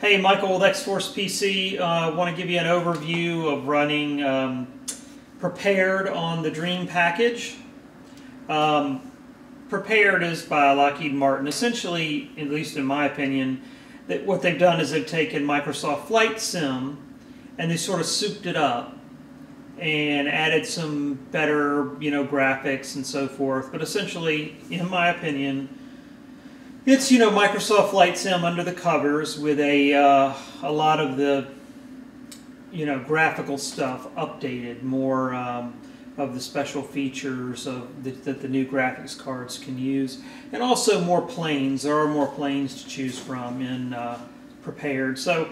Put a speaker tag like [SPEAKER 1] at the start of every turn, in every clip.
[SPEAKER 1] Hey, Michael with X-Force PC. I uh, want to give you an overview of running um, Prepar3D on the Dream package. Um, Prepar3D is by Lockheed Martin. Essentially, at least in my opinion, that what they've done is they've taken Microsoft Flight Sim and they sort of souped it up and added some better, you know, graphics and so forth. But essentially, in my opinion, it's you know Microsoft Flight Sim under the covers with a uh, a lot of the you know graphical stuff updated, more um, of the special features of the, that the new graphics cards can use, and also more planes. There are more planes to choose from in uh, Prepar3D. So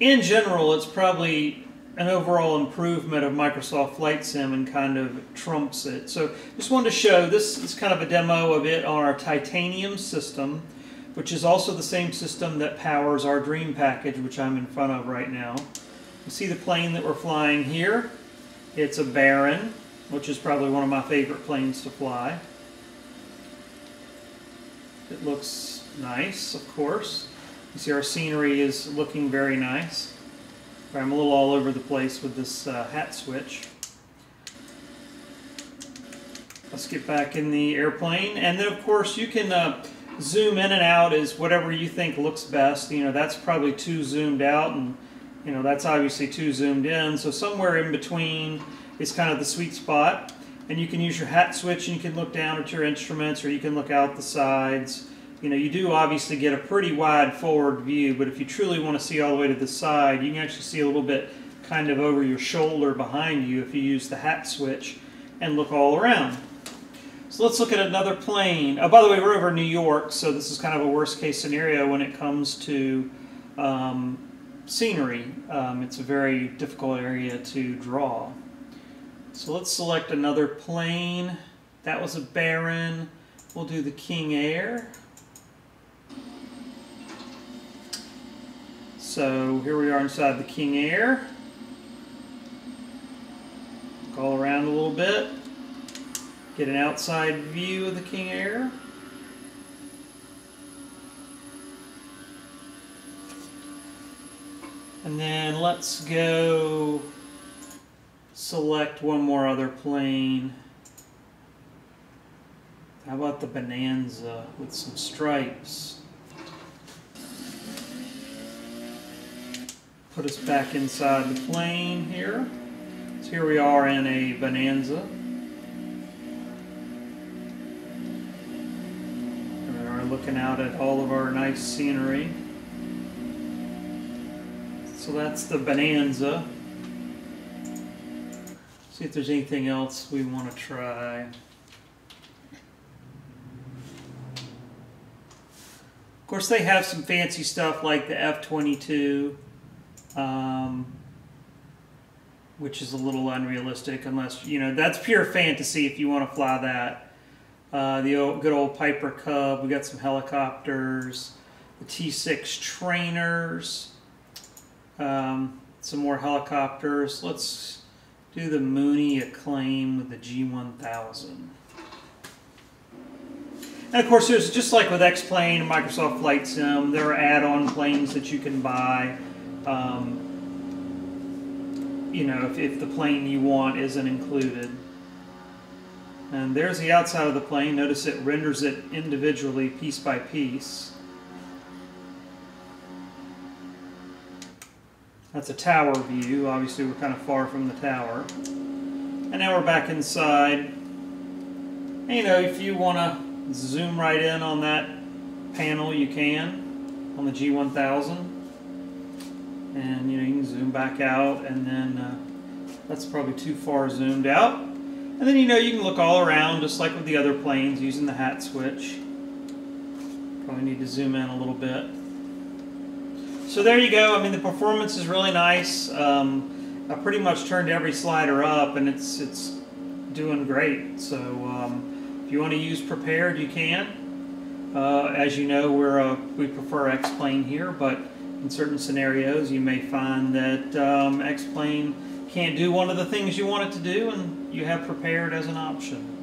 [SPEAKER 1] in general, it's probably an overall improvement of Microsoft Flight Sim and kind of trumps it. So just wanted to show, this is kind of a demo of it on our titanium system, which is also the same system that powers our Dream package, which I'm in front of right now. You see the plane that we're flying here. It's a Baron, which is probably one of my favorite planes to fly. It looks nice, of course. You see our scenery is looking very nice. I'm a little all over the place with this uh, hat switch. Let's get back in the airplane. And then, of course, you can uh, zoom in and out is whatever you think looks best. You know, that's probably too zoomed out, and, you know, that's obviously too zoomed in. So somewhere in between is kind of the sweet spot. And you can use your hat switch and you can look down at your instruments or you can look out the sides you know, you do obviously get a pretty wide forward view, but if you truly want to see all the way to the side, you can actually see a little bit kind of over your shoulder behind you if you use the hat switch and look all around. So let's look at another plane. Oh, by the way, we're over New York, so this is kind of a worst case scenario when it comes to um, scenery. Um, it's a very difficult area to draw. So let's select another plane. That was a Baron. We'll do the King Air. So here we are inside the King Air. Look all around a little bit. Get an outside view of the King Air. And then let's go select one more other plane. How about the Bonanza with some stripes? put us back inside the plane here. So here we are in a Bonanza. Looking out at all of our nice scenery. So that's the Bonanza. See if there's anything else we want to try. Of course, they have some fancy stuff like the F-22 um, which is a little unrealistic unless, you know, that's pure fantasy if you want to fly that. Uh, the old, good old Piper Cub, we got some helicopters, the T6 trainers, um, some more helicopters. Let's do the Mooney Acclaim with the G1000. And of course, there's just like with X-Plane and Microsoft Flight Sim, there are add-on planes that you can buy. Um, you know, if, if the plane you want isn't included. And there's the outside of the plane. Notice it renders it individually, piece by piece. That's a tower view. Obviously, we're kind of far from the tower. And now we're back inside. And, you know, if you want to zoom right in on that panel, you can on the G1000 and you know you can zoom back out and then uh, that's probably too far zoomed out and then you know you can look all around just like with the other planes using the hat switch. Probably need to zoom in a little bit. So there you go. I mean the performance is really nice. Um, I pretty much turned every slider up and it's it's doing great. So um, if you want to use Prepar3D you can. Uh, as you know we're uh, we prefer X-Plane here but in certain scenarios, you may find that um, X-Plane can't do one of the things you want it to do, and you have Prepar3D as an option.